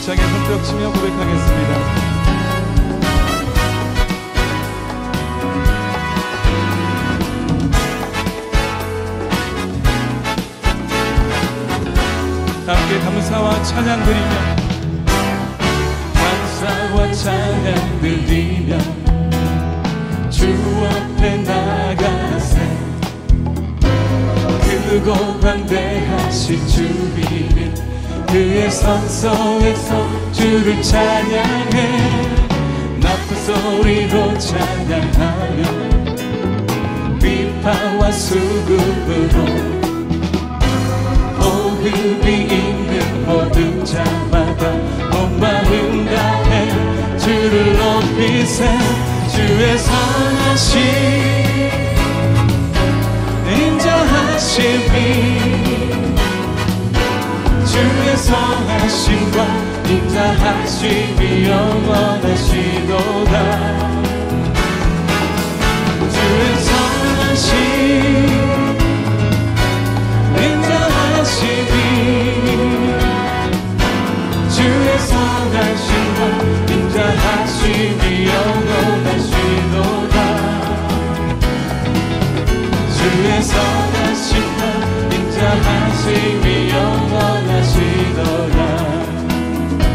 힘차게 흔들어 치며 고백하겠습니다. 함께 감사와 찬양 드리며 감사와 찬양 드리며 주 앞에 나가세 크고 광대하신 주 이름 그의 성소에서 주를 찬양해. 나쁜 소리로 찬양하며 비파와 수금으로 호흡이 있는 모든 자마다 온 마음 다해 주를 높이세 주의 선하심. 인정하심이 주의 선하심과 인자하심이 영원하시도다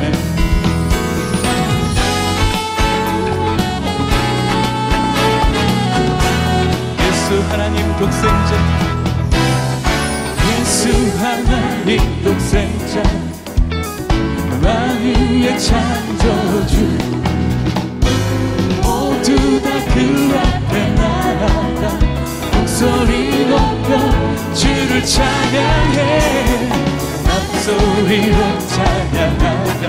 네. 예수 하나님 독생자. 예수 하나님 독생자. 만유의 창 앞소리로 찬양하며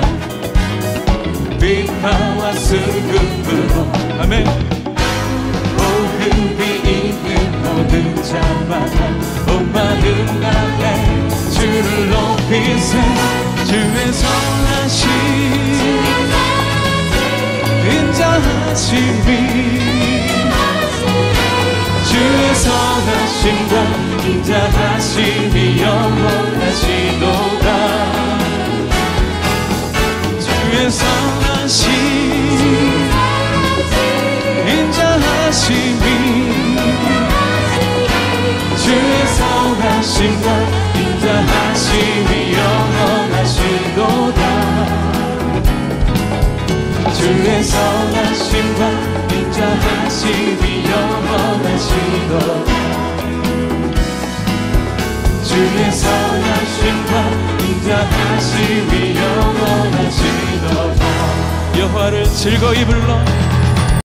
비파와 수금으로 아멘 호흡이 있는 모든 자마다 온 마음 다해 주를 높이세 주의 선하심 인자하심이 주의 선하심과 인자하심이 영원하시도 다 주의 선하심 인자하심이 주의 선하심과 인자하심이 영원하시도다. 주의 선하심과 인자하심이 영원하시도다. 주의 선하심과 인자하심이 여호와를 즐거이 불러